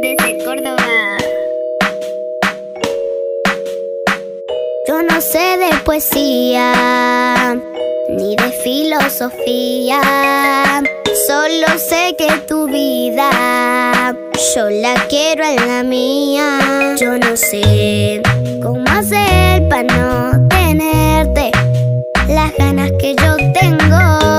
Desde Córdoba. Yo no sé de poesía ni de filosofía. Solo sé que tu vida yo la quiero en la mía. Yo no sé cómo hacer para no tenerte las ganas que yo tengo.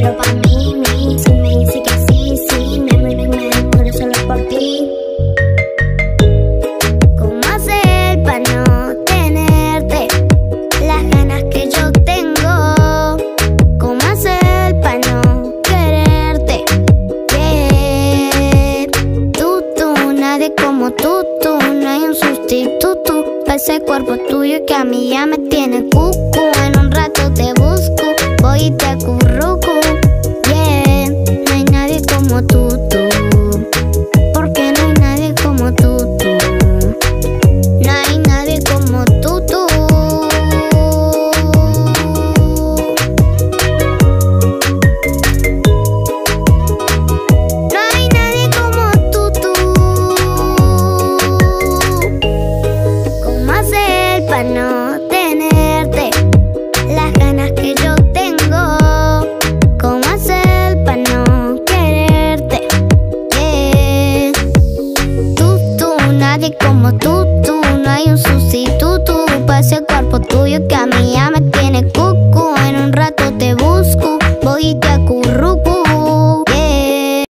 Quiero pa' mí, mí. Si me dice que sí, sí, me muero y me muero solo por ti. ¿Cómo hacer para no tenerte las ganas que yo tengo? ¿Cómo hacer para no quererte? Yeah. Tú, tú, nadie como tú, tú, no hay un sustituto para ese cuerpo tuyo que a mí ya me tiene cucu.